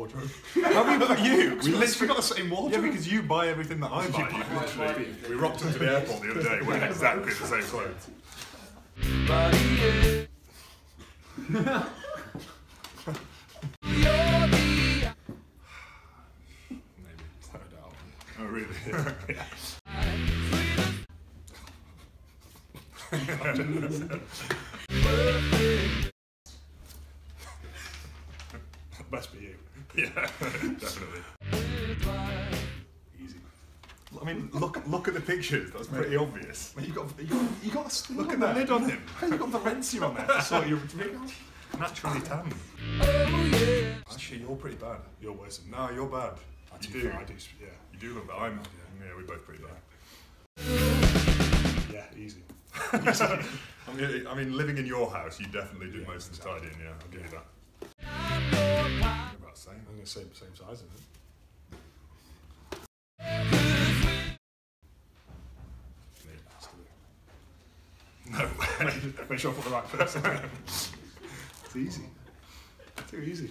wardrobe. How we put you? We literally got the same wardrobe. Yeah, because you buy everything that I buy. buy we rocked into the airport the other day wearing exactly the same clothes. Maybe. I doubt. Oh, really? yeah. Best be you. Yeah, definitely. Easy. I mean, look look at the pictures. That's pretty obvious. You got, you got, you got Look at the lid on him. You got the Valencia on there to sort your Naturally tan. Actually, you're pretty bad. You're worse than No, you're bad. I You do. I do. Yeah. You do look bad. I'm. Yeah, we're both pretty bad. Yeah. Easy. I mean, I mean, living in your house, you definitely do Yeah, most of the tidying. Yeah, I'll give you that. About the same. I'm gonna say same size, isn't it? Me. Has to be. No. Make sure I put the right person. it's easy. Too easy.